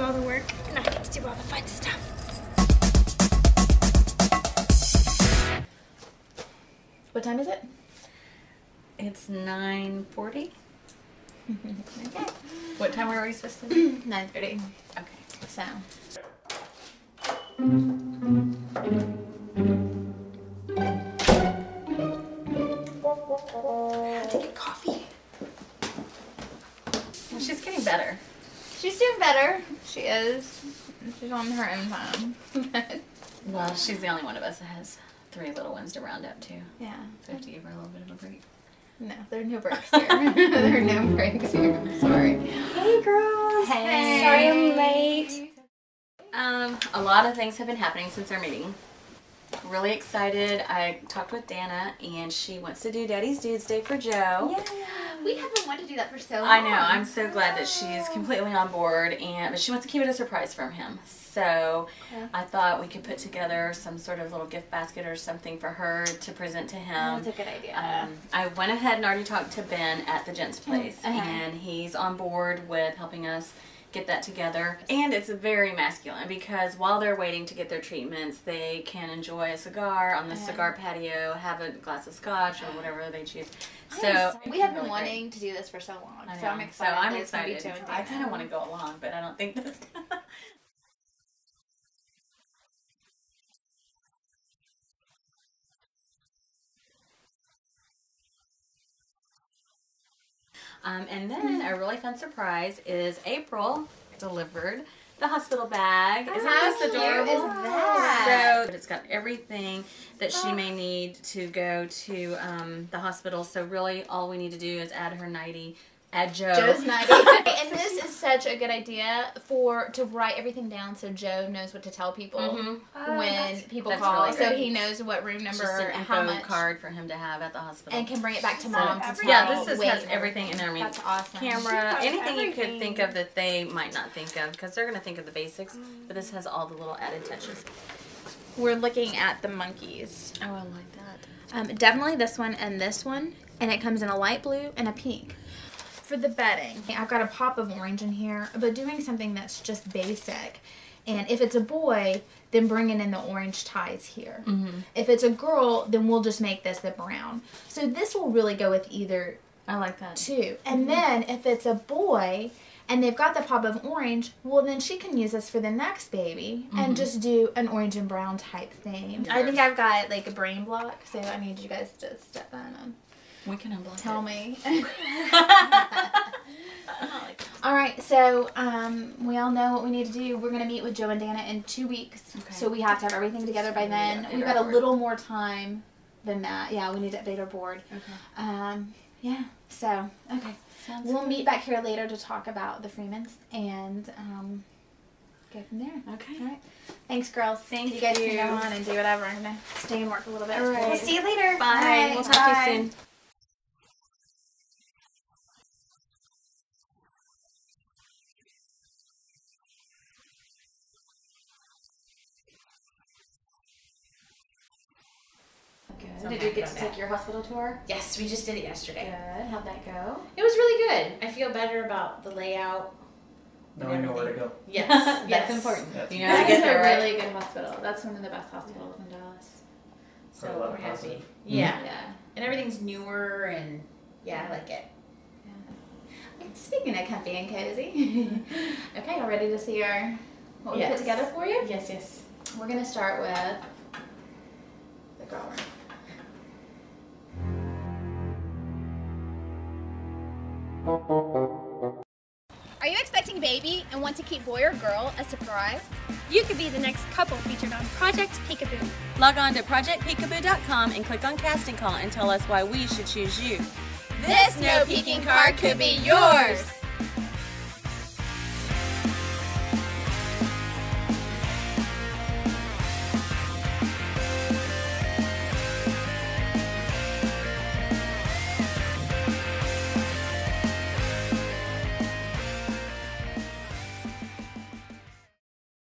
get to do all the work, and I get to do all the fun stuff. What time is it? It's 9.40. okay. What time were we supposed to do? 9.30. Okay. So. I have to get coffee. She's getting better. She's doing better. She is. She's on her own time. Well, she's the only one of us that has three little ones to round up to. yeah. So I have to give her a little bit of a break. No, there are no breaks here. there are no breaks here. I'm sorry. Hey, girls. Hey. Sorry I'm late. Um, a lot of things have been happening since our meeting. Really excited. I talked with Dana, and she wants to do Daddy's Dudes Day for Joe. We haven't wanted to do that for so long. I know. I'm so glad that she's completely on board, and but she wants to keep it a surprise from him. So Yeah. I thought we could put together some sort of little gift basket or something for her to present to him. That's a good idea. Um, I went ahead and already talked to Ben at the Gents Place, Uh-huh. and he's on board with helping us get that together. And it's very masculine because while they're waiting to get their treatments, they can enjoy a cigar on the cigar patio, have a glass of scotch or whatever they choose. So we have been really great. wanting to do this for so long, so I'm excited. So I'm that it's gonna be excited. I kind of want to go along, but I don't think that's. Um, and then a really fun surprise is April delivered the hospital bag. Isn't How this adorable? is that? So it's got everything that she may need to go to um, the hospital. So really, all we need to do is add her nightie, add Joe. Joe's nighty. and this is such a good idea for to write everything down so Joe knows what to tell people Mhm. when people that's call, really so he knows what room It's number, just an how info much, card for him to have at the hospital. and can bring it back to So mom to every- tell. yeah, this is, has everything in there. I mean, That's awesome. camera, She's got anything you could think of that they might not think of because they're going to think of the basics. But this has all the little added touches. We're looking at the monkeys. Oh, I like that. Um, definitely this one and this one, and it comes in a light blue and a pink. For the bedding, I've got a pop of orange in here, but doing something that's just basic. And if it's a boy, then bringing in the orange ties here. Mm-hmm. If it's a girl, then we'll just make this the brown. So this will really go with either I like that. two. And mm-hmm. then if it's a boy and they've got the pop of orange, well then she can use this for the next baby and mm-hmm. just do an orange and brown type thing. I think I've got like a brain block, so I need you guys to step in and We can unblock tell it. me. all right, so um, we all know what we need to do. We're gonna meet with Joe and Dana in two weeks, Okay. so we have to have everything together by then. We've got a little more time than that. Yeah, we need to update our board. Okay. Um, yeah. So okay, Sounds we'll good. meet back here later to talk about the Freemans and um, go from there. Okay. All right. Thanks, girls. Thank you. guys can go on and do whatever. I'm gonna stay and work a little bit. All right. We'll see you later. Bye. Right, We'll talk bye. to you soon. Did you get to take your hospital tour? Yes, we just did it yesterday. Good. How'd that go? It was really good. I feel better about the layout. Now I know where to go. Yes, That's yes. important. That's you know how to get is there, a right? really good hospital. That's one of the best hospitals in Dallas. So Heard a lot we're of happy. positive. Yeah, Yeah. and everything's newer and yeah, I like it. Speaking of comfy and cozy, okay, y'all ready to see our what we put together for you? Yes, yes. We're gonna start with the girl room. Are you expecting a baby and want to keep boy or girl a surprise? You could be the next couple featured on Project Peekaboo. Log on to projectpeekaboo.com and click on casting call and tell us why we should choose you. This no peeking card could be yours.